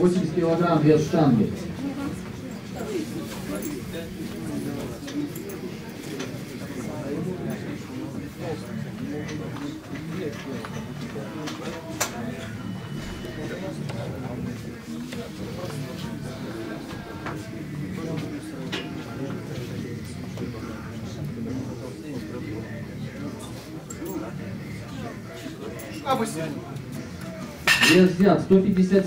80 килограмм вес штанги. Вес взят 157